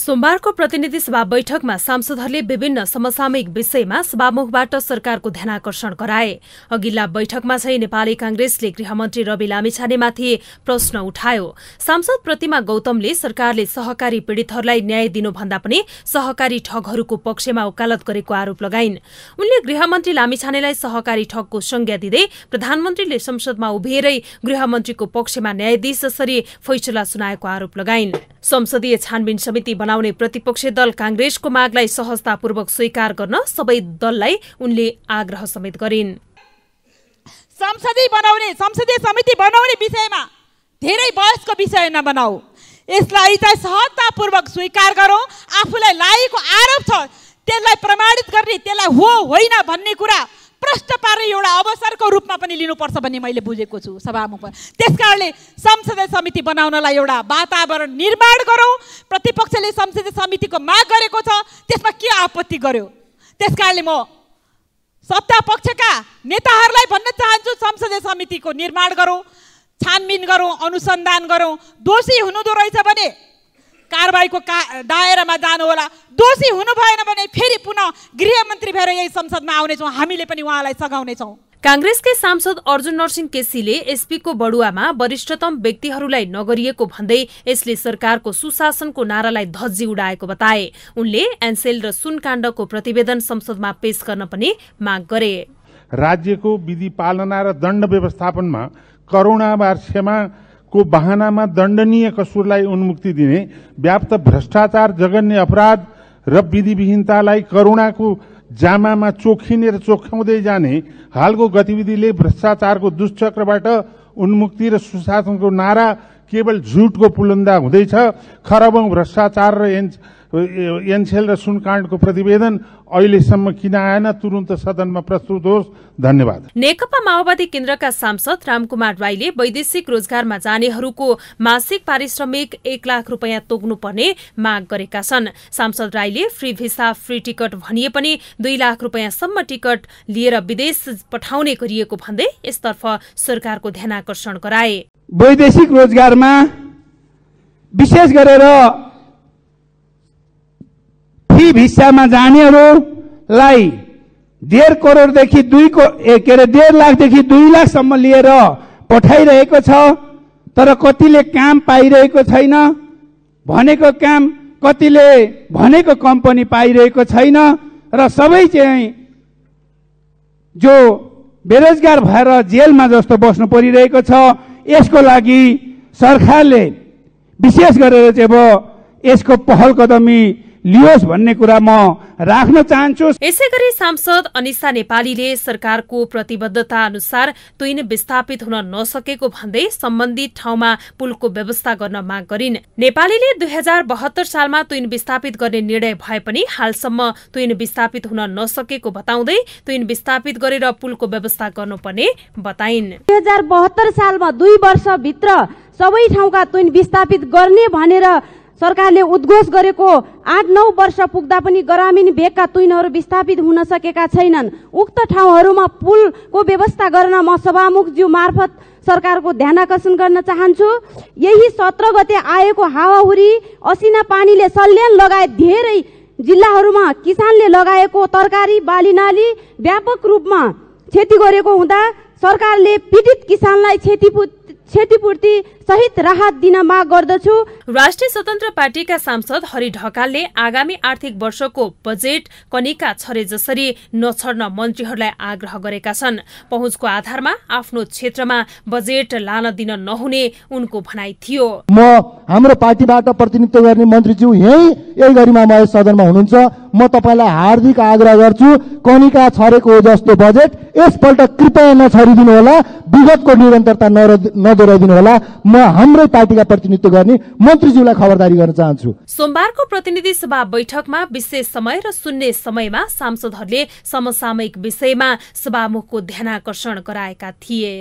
सोमबारको प्रतिनिधि सभा बैठकमा सांसदहरूले विभिन्न समसामयिक विषयमा सभामुखबाट सरकारको ध्यानकर्षण गराए। अघिल्ला बैठकमा चाहिँ नेपाली कांग्रेसले गृहमन्त्री रवि लामिछानेमाथि प्रश्न उठायो। सांसद प्रतिमा गौतमले सरकारले सहकारी पीड़ितहरूलाई न्याय दिनुभन्दा पनि सहकारी ठगहरूको पक्षमा वकालत गरेको आरोप लगाइन्। उनले गृहमन्त्री लामिछानेलाई सहकारी ठगको संज्ञा दिँदै प्रधानमन्त्रीले संसदमा उभिएरै गृहमन्त्रीको पक्षमा न्यायाधीश जसरी फैसला सुनाएको आरोप लगाइन्। संसदीय छानबिन समिति बनाउने प्रतिपक्षी दल कांग्रेसको मागलाई सहजतापूर्वक स्वीकार गर्न सबै दललाई उनले आग्रह समेत गरिन्। संसदीय बनाउने संसदीय समिति बनाउने विषयमा धेरै बहसको विषय नबनाऊ। यसलाई चाहिँ सहजतापूर्वक स्वीकार गरौँ। आफूलाई लागेको आरोप छ त्यसलाई प्रमाणित गर्ने त्यसलाई हो होइन भन्ने कुरा प्रष्ट पार्ने एउटा अवसरको रूपमा पनि लिनुपर्छ भन्ने मैले बुझेको छु सभामुख त्यस कारणले संसदीय समिति बनाउनलाई एउटा वातावरण निर्माण गरौँ। प्रतिपक्षले संसदीय समितिको माग गरेको छ त्यसमा के आपत्ति गर्यो? त्यस कारणले म सत्ता पक्षका नेताहरूलाई भन्न चाहन्छु संसदीय समितिको निर्माण गरौँ छानबिन गरौँ अनुसन्धान गरौँ। दोषी हुनुहुँदो रहेछ भने कारवाहीको का दायरामा जानु होला दोषी हुनु भएन भने फेरि पुनः गृहमन्त्री भएर यही संसदमा आउनेछौँ। हामीले पनि उहाँलाई सघाउनेछौँ। कांग्रेसकै सांसद अर्जुन नरसिंह केसीले एसपीको बडुवामा वरिष्ठतम व्यक्तिहरूलाई नगरिएको भन्दै यसले सरकारको सुशासनको नारालाई धज्जी उडाएको बताए। उनले एनसेल र सुनकाण्डको प्रतिवेदन संसदमा पेश गर्न पनि माग गरे। राज्यको विधि पालना र दण्ड व्यवस्थापनमा करोडा वार्षमा को बहानामा दण्डनीय कसुरलाई उन्मुक्ति दिने व्याप्त भ्रष्टाचार जगन्य अपराध र विधिविहीनतालाई करुणाको जामामा चोखिने र चोख्याउँदै जाने हालको गतिविधिले भ्रष्टाचारको दुष्चक्रबाट उन्मुक्ति र सुशासनको नारा केवल झुटको पुलन्दा हुँदैछ। खरबौं भ्रष्टाचार र एनसेल र सुनकाण्डको प्रतिवेदन अहिलेसम्म किन आएन? तुरन्त सदनमा प्रस्तुत होस्। धन्यवाद। नेकपा माओवादी केन्द्रका सांसद रामकुमार राईले वैदेशिक रोजगारमा जानेहरूको मासिक पारिश्रमिक एक लाख रुपियाँ तोक्नुपर्ने माग गरेका छन्। सांसद राईले फ्री भिसा फ्री टिकट भनिए पनि दुई लाख रुपियाँसम्म टिकट लिएर विदेश पठाउने गरिएको भन्दै यसतर्फ सरकारको ध्यानकर्षण गराए। वैदेशिक रोजगारमा विशेष गरेर फी भिसामा जानेहरूलाई डेढ करोडदेखि दुई के अरे डेढ लाखदेखि दुई लाखसम्म लिएर पठाइरहेको छ तर कतिले काम पाइरहेको छैन भनेको काम कतिले भनेको कम्पनी पाइरहेको छैन र सबै चाहिँ जो बेरोजगार भएर जेलमा जस्तो बस्नु परिरहेको छ यसको लागि सरकारले विशेष गरेर चाहिँ अब यसको पहल कदमी लियोस् भन्ने कुरा म राख्न चाहन्छु। यसै गरी सांसद अनिसा नेपालीले सरकारको प्रतिबद्धता अनुसार तुइन विस्थापित हुन नसकेको भन्दै सम्बन्धित ठाउँमा पुलको व्यवस्था गर्न माग गरिन्। नेपालीले दुई हजार बहत्तर सालमा तुइन विस्थापित गर्ने निर्णय भए पनि हालसम्म तुइन विस्थापित हुन नसकेको बताउँदै तुइन विस्थापित गरेर पुलको व्यवस्था गर्नुपर्ने बताइन्। दुई हजार बहत्तर सालमा दुई वर्षभित्र सबै ठाउँका तुइन विस्थापित गर्ने भनेर सरकारले उद्घोष गरेको आठ नौ वर्ष पुग्दा पनि ग्रामीण भेगका तुइनहरू विस्थापित हुन सकेका छैनन्। उक्त ठाउँहरूमा पुलको व्यवस्था गर्न म सभामुखज्यू मार्फत सरकारको ध्यान आकर्षण गर्न चाहन्छु। यही सत्र गते आएको हावाहुरी असिना पानीले सल्यान लगायत धेरै जिल्लाहरूमा किसानले लगाएको तरकारी बालीनाली व्यापक रूपमा क्षति गरेको हुँदा सरकारले पीडित किसानलाई क्षतिपूर्ति क्षतिपूर्ति सहित राहत दिन माग गर्दछु। राष्ट्रिय स्वतन्त्र पार्टीका सांसद हरि ढकालले आगामी आर्थिक वर्षको बजेट कनिका छरे जसरी नछड्न मन्त्रीहरूलाई आग्रह गरेका छन्। पहुँचको आधारमा आफ्नो क्षेत्रमा बजेट लान दिन नहुने उनको भनाइ थियो। म हाम्रो पार्टीबाट प्रतिनिधित्व गर्ने मन्त्रीज्यू यही यही गरिमा म सदनमा हुनुहुन्छ। म तपाईँलाई हार्दिक आग्रह गर्छु कनिका छरेको जस्तो बजेट यसपल्ट कृपया नछरिदिनु होला विगतको निरन्तरता नदोहोऱ्याइदिनु होला। म हाम्रै पार्टीका प्रतिनिधित्व गर्ने मन्त्रीज्यूलाई खबरदारी गर्न चाहन्छु। सोमबारको प्रतिनिधि सभा बैठकमा विशेष समय र शून्य समयमा सांसदहरूले समसामयिक विषयमा सभामुखको ध्यानकर्षण गराएका थिए।